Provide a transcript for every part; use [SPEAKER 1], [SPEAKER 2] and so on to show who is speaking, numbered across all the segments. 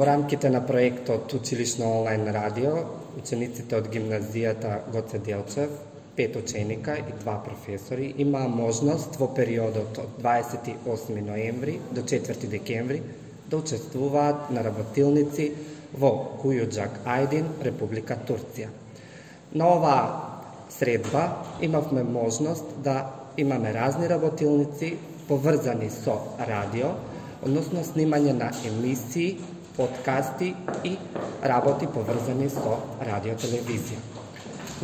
[SPEAKER 1] Во рамките на проектот Училишно онлайн радио, учениците од гимназијата Гоце Делчев, пет ученика и два професори имаа можност во периодот од 28 ноември до 4 декември да учествуваат на работилници во Кујуджак Ајдин, Република Турција. На оваа средба имавме можност да имаме разни работилници поврзани со радио, односно снимање на емисии, подкасти и работи поврзани со радиотелевизија.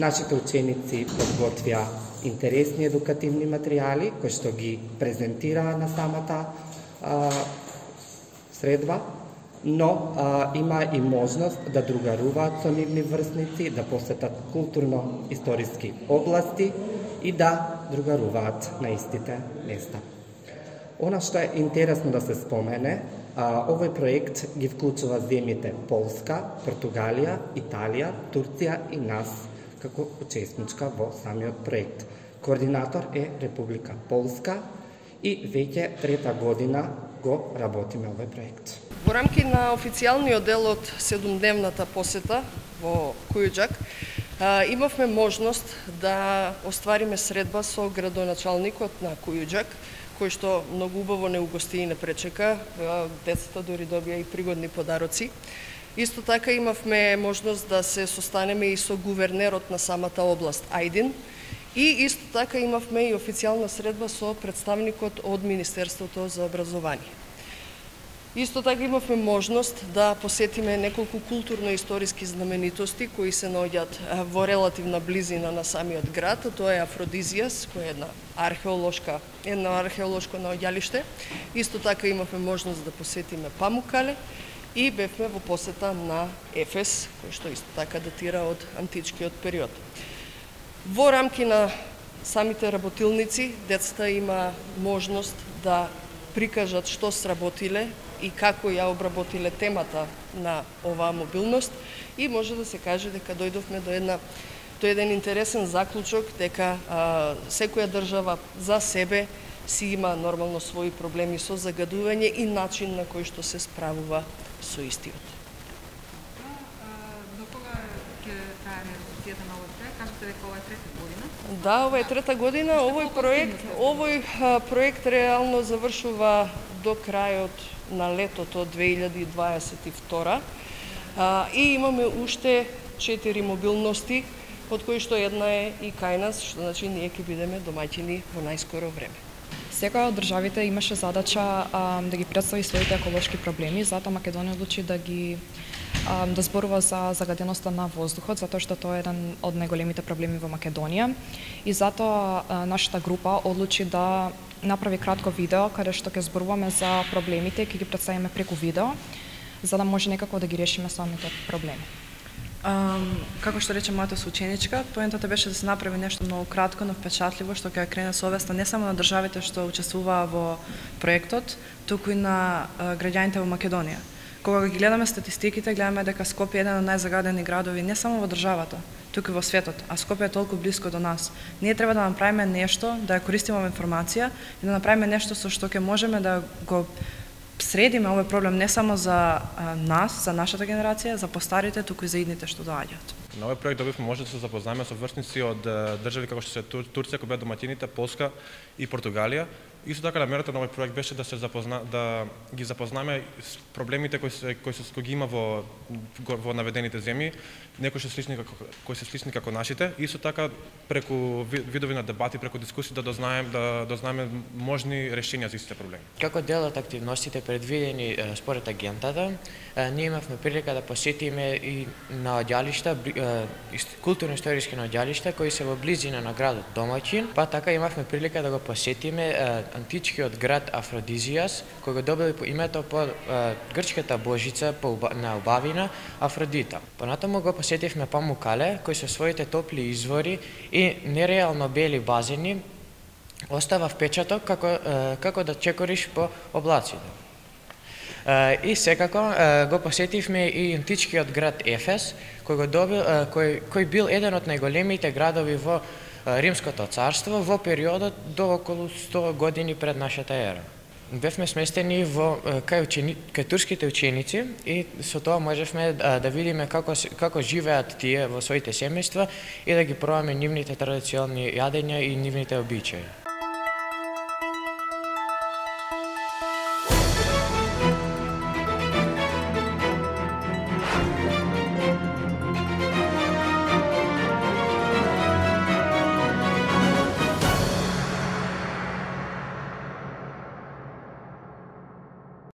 [SPEAKER 1] Нашите ученици подготвија интересни едукативни материјали кои што ги презентираа на самата а, средба, но а, има и можност да другаруваат со нивни врсници, да посетат културно-историски области и да другаруваат на истите места. Она што е интересно да се спомене, а, овој проект ги вклучува земјите Полска, Португалија, Италија, Турција и нас како учесничка во самиот проект. Координатор е Република Полска и веќе трета година го работиме овој проект.
[SPEAKER 2] Во рамки на официјалниот дел од седумдневната посета во Кујуджак, имавме можност да оствариме средба со градоначалникот на Кујуджак, кој што многу убаво не угости и не пречека. Децата дори добија и пригодни подароци. Исто така имавме можност да се состанеме и со гувернерот на самата област Ајдин, и исто така имавме и официјална средба со представникот од Министерството за образование. Исто така имавме можност да посетиме неколку културно-историски знаменитости кои се наоѓаат во релативна близина на самиот град, тоа е Афродизијас, која е една археолошка, едно археолошко наоѓалиште. Исто така имавме можност да посетиме Памукале и бевме во посета на Ефес, кој што исто така датира од античкиот период. Во рамки на самите работилници, децата има можност да прикажат што сработиле и како ја обработиле темата на оваа мобилност и може да се каже дека дојдовме до една до еден интересен заклучок дека а, секоја држава за себе си има нормално своји проблеми со загадување и начин на кој што се справува со истиот. Да, ова е трета година. Овој проект, овој проект реално завршува до крајот на летото 2022 а, и имаме уште четири мобилности, од кои што една е и кај нас, што значи ние ќе бидеме домаќини во најскоро време.
[SPEAKER 3] Секоја од државите имаше задача а, да ги представи своите еколошки проблеми, затоа Македонија одлучи да ги а, да зборува за загаденоста на воздухот, затоа што тоа е еден од најголемите проблеми во Македонија. И затоа а, нашата група одлучи да направи кратко видео каде што ќе зборуваме за проблемите, ќе ги представиме преку видео, за да може некако да ги решиме самите проблеми.
[SPEAKER 4] Um, како што рече мојата соученичка, поентата беше да се направи нешто многу кратко, но впечатливо, што ќе крене совеста не само на државите што учествуваа во проектот, туку и на uh, граѓаните во Македонија. Кога ги гледаме статистиките, гледаме дека Скопје е еден од најзагадени градови не само во државата, туку и во светот, а Скопје е толку близко до нас. Ние треба да направиме нешто, да ја користиме информација и да направиме нешто со што ќе можеме да го средиме овој проблем не само за нас, за нашата генерација, за постарите, туку и за идните што доаѓаат.
[SPEAKER 5] На овој проект добивме може да се запознаеме со врсници од држави како што се Турција, која беа доматините, Полска и Португалија, Исто така да, намерата на овој проект беше да се запозна да ги запознаме проблемите кои се кои се кои ги има во во наведените земји, некои се слични како кои се слични како нашите, исто така преку видови на дебати, преку дискусии да дознаем да дознаеме можни решенија за истите проблеми.
[SPEAKER 6] Како дел од активностите предвидени според агентата, ние имавме прилика да посетиме и на одјалишта, културно-историски наоѓалишта кои се во близина на градот Домаќин, па така имавме прилика да го посетиме античкиот град Афродизијас, кој го добил по името по е, грчката божица по, на убавина Афродита. Понатаму го посетивме Памукале, кој со своите топли извори и нереално бели базени остава впечаток како, е, како да чекориш по облаците. И секако го посетивме и античкиот град Ефес, кој го добил кој кој бил еден од најголемите градови во Римското царство во периодот до околу 100 години пред нашата ера. бевме сместени во кај учени, кај турските ученици и со тоа можевме да, да видиме како како живеат тие во своите семејства и да ги пробаме нивните традиционални јадења и нивните обичаи.